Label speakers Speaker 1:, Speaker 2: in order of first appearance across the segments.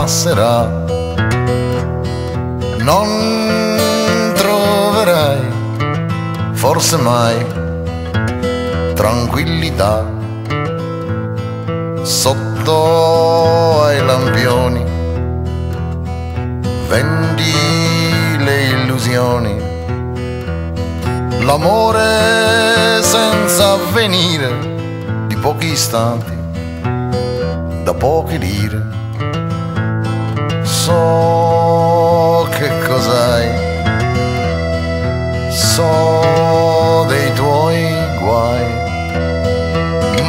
Speaker 1: passerà, non troverai forse mai tranquillità sotto ai lampioni. Vendi le illusioni l'amore senza avvenire di pochi istanti da poche lire so che cos'hai. So dei tuoi guai.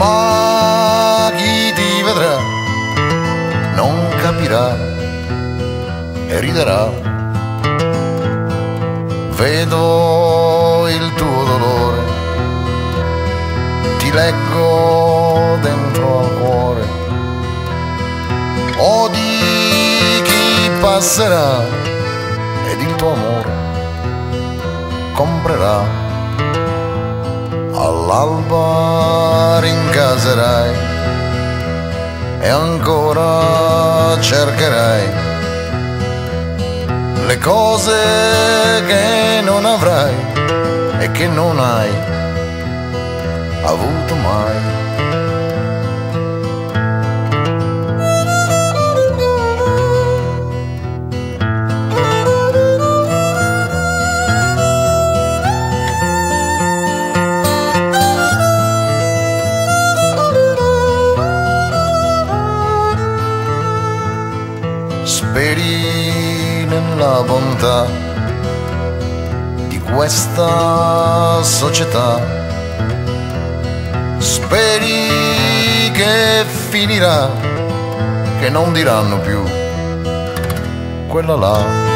Speaker 1: Ma chi ti vedrà non capirà e riderà. Vedo il tuo dolore ti leggo dentro passerà ed il tuo amore comprerà all'alba rincaserai e ancora cercherai le cose che non avrai e che non hai avuto mai. Nella bontà di questa società. Speri che finirà, che non diranno più quella là.